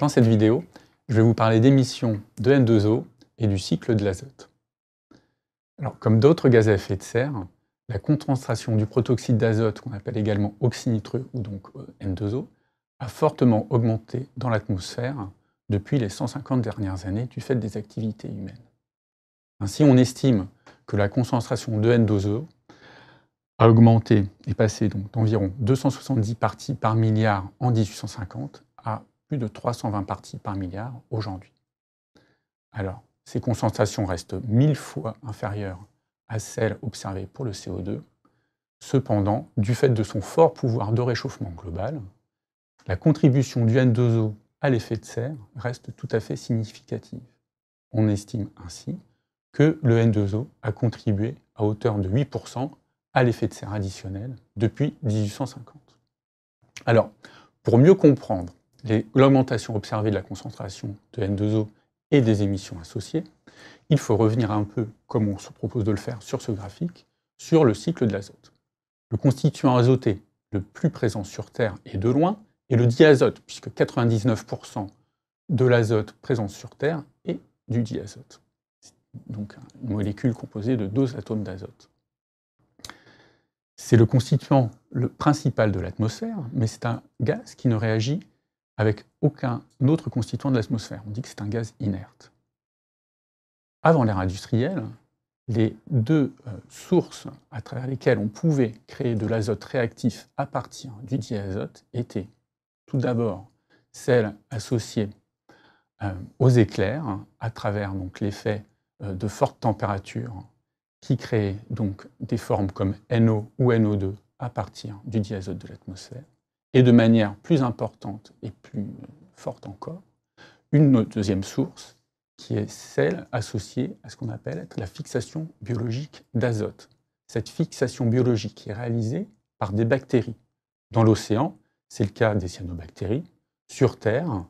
Dans cette vidéo, je vais vous parler d'émissions de N2O et du cycle de l'azote. Alors, comme d'autres gaz à effet de serre, la concentration du protoxyde d'azote, qu'on appelle également oxynitreux ou donc euh, N2O, a fortement augmenté dans l'atmosphère depuis les 150 dernières années du fait des activités humaines. Ainsi, on estime que la concentration de N2O a augmenté et passé d'environ 270 parties par milliard en 1850 à plus de 320 parties par milliard aujourd'hui. Alors, ces concentrations restent mille fois inférieures à celles observées pour le CO2. Cependant, du fait de son fort pouvoir de réchauffement global, la contribution du N2O à l'effet de serre reste tout à fait significative. On estime ainsi que le N2O a contribué à hauteur de 8% à l'effet de serre additionnel depuis 1850. Alors, pour mieux comprendre l'augmentation observée de la concentration de N2O et des émissions associées, il faut revenir un peu, comme on se propose de le faire sur ce graphique, sur le cycle de l'azote. Le constituant azoté le plus présent sur Terre est de loin est le diazote, puisque 99% de l'azote présent sur Terre est du diazote. Donc une molécule composée de deux atomes d'azote. C'est le constituant le principal de l'atmosphère, mais c'est un gaz qui ne réagit avec aucun autre constituant de l'atmosphère. On dit que c'est un gaz inerte. Avant l'ère industrielle, les deux euh, sources à travers lesquelles on pouvait créer de l'azote réactif à partir du diazote étaient tout d'abord celles associées euh, aux éclairs à travers l'effet euh, de forte température qui crée donc des formes comme NO ou NO2 à partir du diazote de l'atmosphère, et de manière plus importante et plus forte encore, une deuxième source qui est celle associée à ce qu'on appelle la fixation biologique d'azote. Cette fixation biologique est réalisée par des bactéries. Dans l'océan, c'est le cas des cyanobactéries. Sur Terre,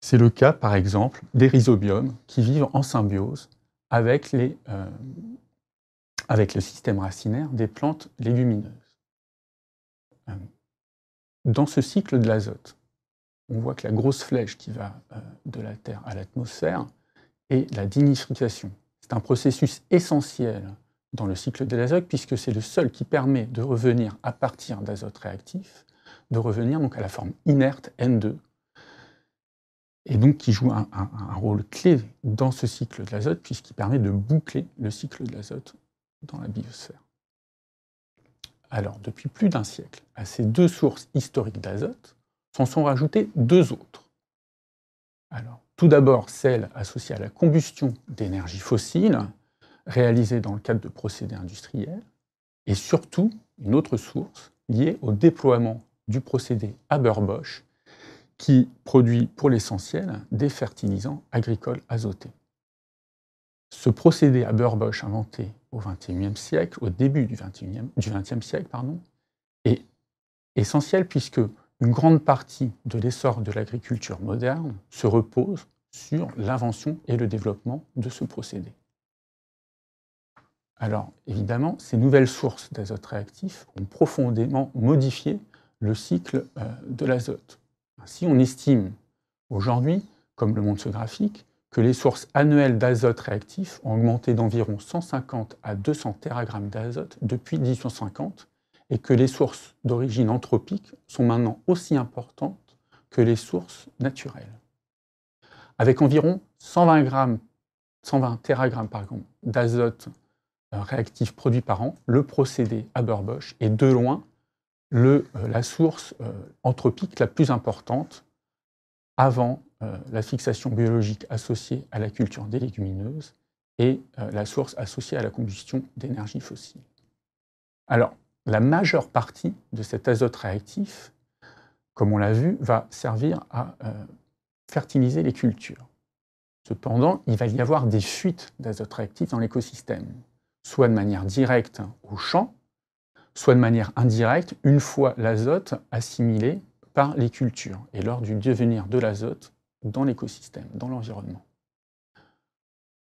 c'est le cas, par exemple, des rhizobiums qui vivent en symbiose avec euh, avec le système racinaire des plantes légumineuses. Dans ce cycle de l'azote, on voit que la grosse flèche qui va euh, de la Terre à l'atmosphère est la dinitrification. C'est un processus essentiel dans le cycle de l'azote puisque c'est le seul qui permet de revenir à partir d'azote réactif, de revenir donc à la forme inerte N2, et donc qui joue un, un rôle clé dans ce cycle de l'azote puisqu'il permet de boucler le cycle de l'azote dans la biosphère. Alors, depuis plus d'un siècle, à ces deux sources historiques d'azote s'en sont rajoutées deux autres. Alors, tout d'abord, celle associée à la combustion d'énergie fossile, réalisée dans le cadre de procédés industriels, et surtout une autre source liée au déploiement du procédé Haber-Bosch, qui produit pour l'essentiel des fertilisants agricoles azotés. Ce procédé Haber-Bosch inventé au XXIe siècle, au début du XXe siècle, pardon, est essentiel puisque une grande partie de l'essor de l'agriculture moderne se repose sur l'invention et le développement de ce procédé. Alors, évidemment, ces nouvelles sources d'azote réactif ont profondément modifié le cycle euh, de l'azote. Ainsi, on estime aujourd'hui, comme le montre ce graphique, que les sources annuelles d'azote réactif ont augmenté d'environ 150 à 200 téragrammes d'azote depuis 1850 et que les sources d'origine anthropique sont maintenant aussi importantes que les sources naturelles. Avec environ 120, grammes, 120 téragrammes d'azote euh, réactif produit par an, le procédé Haber-Bosch est de loin euh, la source euh, anthropique la plus importante avant euh, la fixation biologique associée à la culture des légumineuses et euh, la source associée à la combustion d'énergie fossile. Alors, la majeure partie de cet azote réactif, comme on l'a vu, va servir à euh, fertiliser les cultures. Cependant, il va y avoir des fuites d'azote réactif dans l'écosystème, soit de manière directe au champ, soit de manière indirecte une fois l'azote assimilé par les cultures et lors du devenir de l'azote dans l'écosystème, dans l'environnement.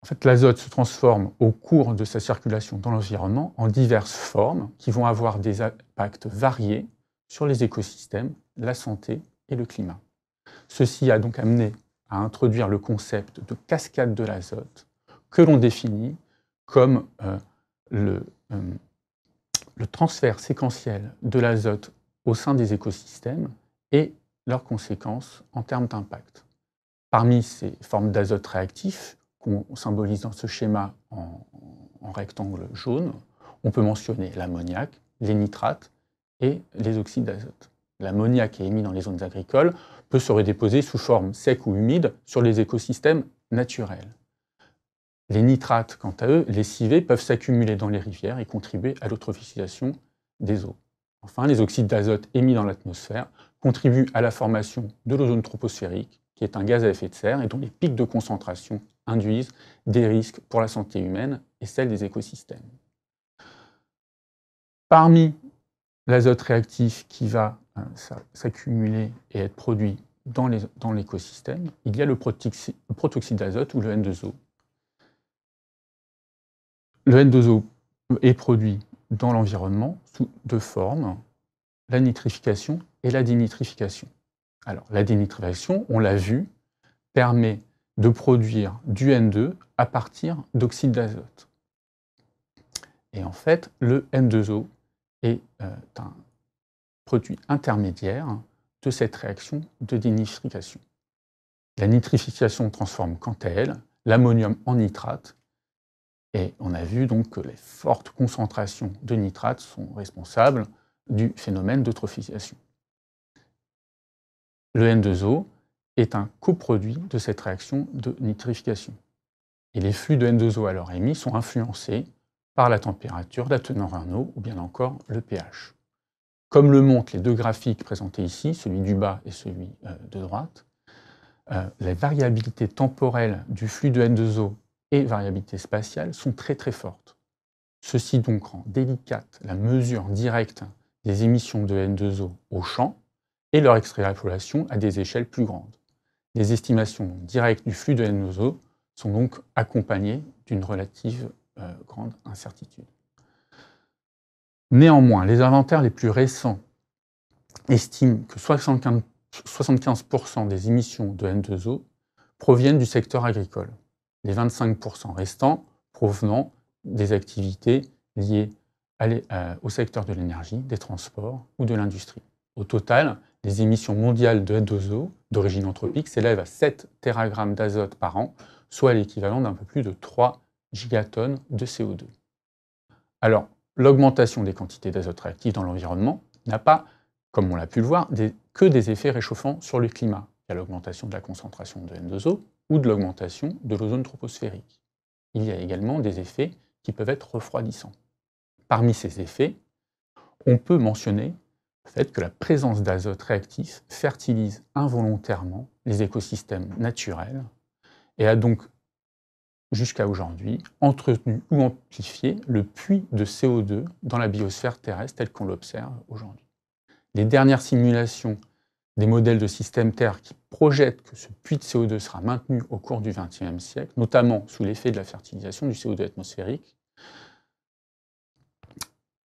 En fait, l'azote se transforme au cours de sa circulation dans l'environnement en diverses formes qui vont avoir des impacts variés sur les écosystèmes, la santé et le climat. Ceci a donc amené à introduire le concept de cascade de l'azote que l'on définit comme euh, euh, le transfert séquentiel de l'azote au sein des écosystèmes et leurs conséquences en termes d'impact. Parmi ces formes d'azote réactif, qu'on symbolise dans ce schéma en, rectangle jaune, on peut mentionner l'ammoniac, les nitrates et les oxydes d'azote. L'ammoniac émis dans les zones agricoles peut se redéposer sous forme sec ou humide sur les écosystèmes naturels. Les nitrates, quant à eux, lessivés, peuvent s'accumuler dans les rivières et contribuer à l'eutrophisation des eaux. Enfin, les oxydes d'azote émis dans l'atmosphère contribuent à la formation de l'ozone troposphérique, qui est un gaz à effet de serre et dont les pics de concentration induisent des risques pour la santé humaine et celle des écosystèmes. Parmi l'azote réactif qui va euh, s'accumuler et être produit dans l'écosystème, il y a le protoxyde d'azote ou le N2O. Le N2O est produit dans l'environnement sous deux formes, la nitrification et la dénitrification. Alors, la dénitrification, on l'a vu, permet de produire du N2 à partir d'oxyde d'azote. Et en fait, le N2O est euh, un produit intermédiaire de cette réaction de dénitrification. La nitrification transforme quant à elle l'ammonium en nitrate et on a vu donc que les fortes concentrations de nitrates sont responsables du phénomène d'eutrophisation. Le N2O est un coproduit de cette réaction de nitrification. Et les flux de N2O alors émis sont influencés par la température, la teneur en eau ou bien encore le pH. Comme le montrent les deux graphiques présentés ici, celui du bas et celui euh, de droite, euh, la variabilité temporelle du flux de N2O et variabilité spatiale sont très très fortes. Ceci donc rend délicate la mesure directe des émissions de N2O au champ et leur extrapolation à des échelles plus grandes. Les estimations directes du flux de N2O sont donc accompagnées d'une relative euh, grande incertitude. Néanmoins, les inventaires les plus récents estiment que 75% des émissions de N2O proviennent du secteur agricole les 25% restants provenant des activités liées au secteur de l'énergie, des transports ou de l'industrie. Au total, les émissions mondiales de N2O d'origine anthropique s'élèvent à 7 téragrammes d'azote par an, soit l'équivalent d'un peu plus de 3 gigatonnes de CO2. Alors, l'augmentation des quantités d'azote réactif dans l'environnement n'a pas, comme on l'a pu le voir, que des effets réchauffants sur le climat. Il y a l'augmentation de la concentration de N2O, ou de l'augmentation de l'ozone troposphérique. Il y a également des effets qui peuvent être refroidissants. Parmi ces effets, on peut mentionner fait que la présence d'azote réactif fertilise involontairement les écosystèmes naturels et a donc, jusqu'à aujourd'hui, entretenu ou amplifié le puits de CO2 dans la biosphère terrestre tel qu'on l'observe aujourd'hui. Les dernières simulations des modèles de système Terre qui projettent que ce puits de CO2 sera maintenu au cours du XXe siècle, notamment sous l'effet de la fertilisation du CO2 atmosphérique,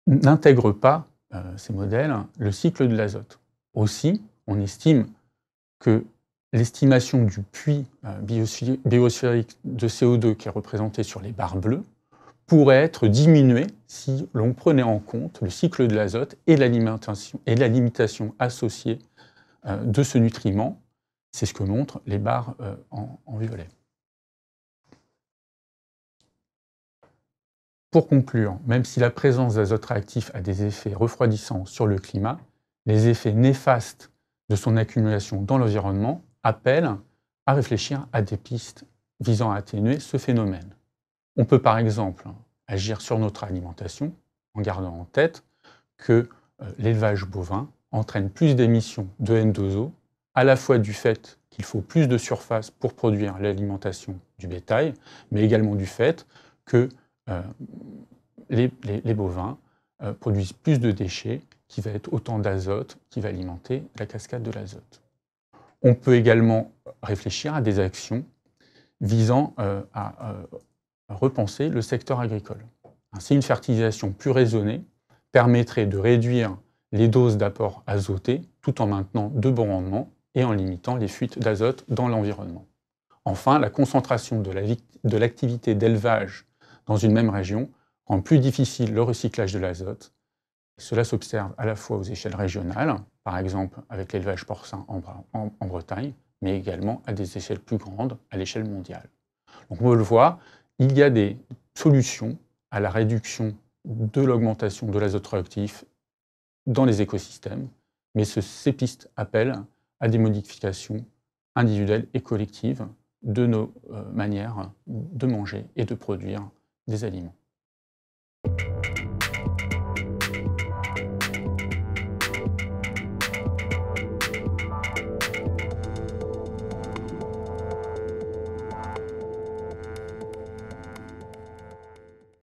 n'intègrent pas, ces modèles, le cycle de l'azote. Aussi, on estime que l'estimation du puits euh, biosphérique de CO2 qui est représenté sur les barres bleues pourrait être diminuée si l'on prenait en compte le cycle de l'azote et, la limitation associée euh, de ce nutriment. C'est ce que montrent les barres euh, en, violet. Pour conclure, même si la présence d'azote réactif a des effets refroidissants sur le climat, les effets néfastes de son accumulation dans l'environnement appellent à réfléchir à des pistes visant à atténuer ce phénomène. On peut par exemple agir sur notre alimentation en gardant en tête que euh, l'élevage bovin entraîne plus d'émissions de N2O, à la fois du fait qu'il faut plus de surface pour produire l'alimentation du bétail, mais également du fait que euh, les, bovins euh, produisent plus de déchets, qui va être autant d'azote qui va alimenter la cascade de l'azote. On peut également réfléchir à des actions visant euh, à repenser le secteur agricole. Ainsi, une fertilisation plus raisonnée permettrait de réduire les doses d'apport azoté tout en maintenant de bons rendements et en limitant les fuites d'azote dans l'environnement. Enfin, la concentration de l'activité d'élevage dans une même région rend plus difficile le recyclage de l'azote. Cela s'observe à la fois aux échelles régionales, par exemple avec l'élevage porcin en, Bretagne, mais également à des échelles plus grandes, à l'échelle mondiale. Donc on le voit, il y a des solutions à la réduction de l'augmentation de l'azote réactif dans les écosystèmes, mais ces pistes appellent à des modifications individuelles et collectives de nos euh, manières de manger et de produire des aliments.